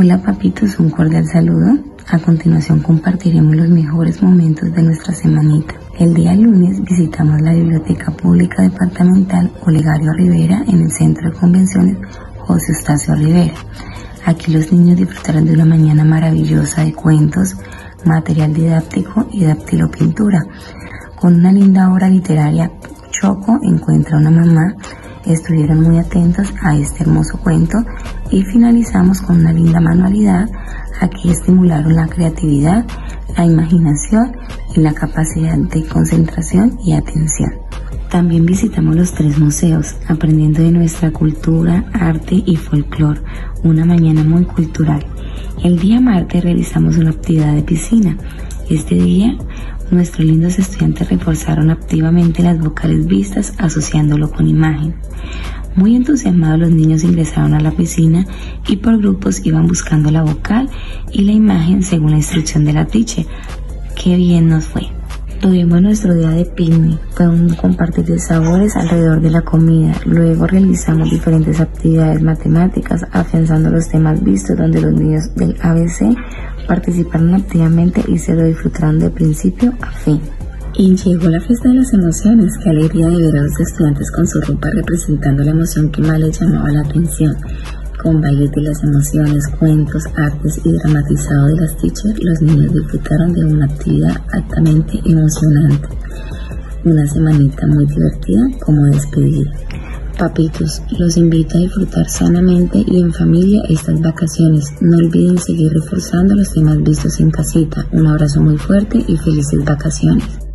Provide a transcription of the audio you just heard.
Hola papitos, un cordial saludo. A continuación compartiremos los mejores momentos de nuestra semanita. El día lunes visitamos la Biblioteca Pública Departamental Olegario Rivera en el Centro de Convenciones José Eustacio Rivera. Aquí los niños disfrutaron de una mañana maravillosa de cuentos, material didáctico y dactilopintura. Con una linda obra literaria, Choco encuentra una mamá estuvieron muy atentos a este hermoso cuento y finalizamos con una linda manualidad. Aquí estimularon la creatividad, la imaginación y la capacidad de concentración y atención. También visitamos los tres museos, aprendiendo de nuestra cultura, arte y folclore, una mañana muy cultural. El día martes realizamos una actividad de piscina. Este día nuestros lindos estudiantes reforzaron activamente las vocales vistas asociándolo con imagen. Muy entusiasmados los niños ingresaron a la piscina y por grupos iban buscando la vocal y la imagen según la instrucción de la teacher. Qué bien nos fue. Tuvimos nuestro día de picnic, fue un compartir de sabores alrededor de la comida. Luego realizamos diferentes actividades matemáticas, afianzando los temas vistos, donde los niños del ABC participaron activamente y se lo disfrutaron de principio a fin. Y llegó la fiesta de las emociones, qué alegría de ver a los estudiantes con su ropa representando la emoción que más les llamaba la atención. Con bailes de las emociones, cuentos, artes y dramatizado de las teachers, los niños disfrutaron de una actividad altamente emocionante. Una semanita muy divertida como despedida. Papitos, los invito a disfrutar sanamente y en familia estas vacaciones. No olviden seguir reforzando los temas vistos en casita. Un abrazo muy fuerte y felices vacaciones.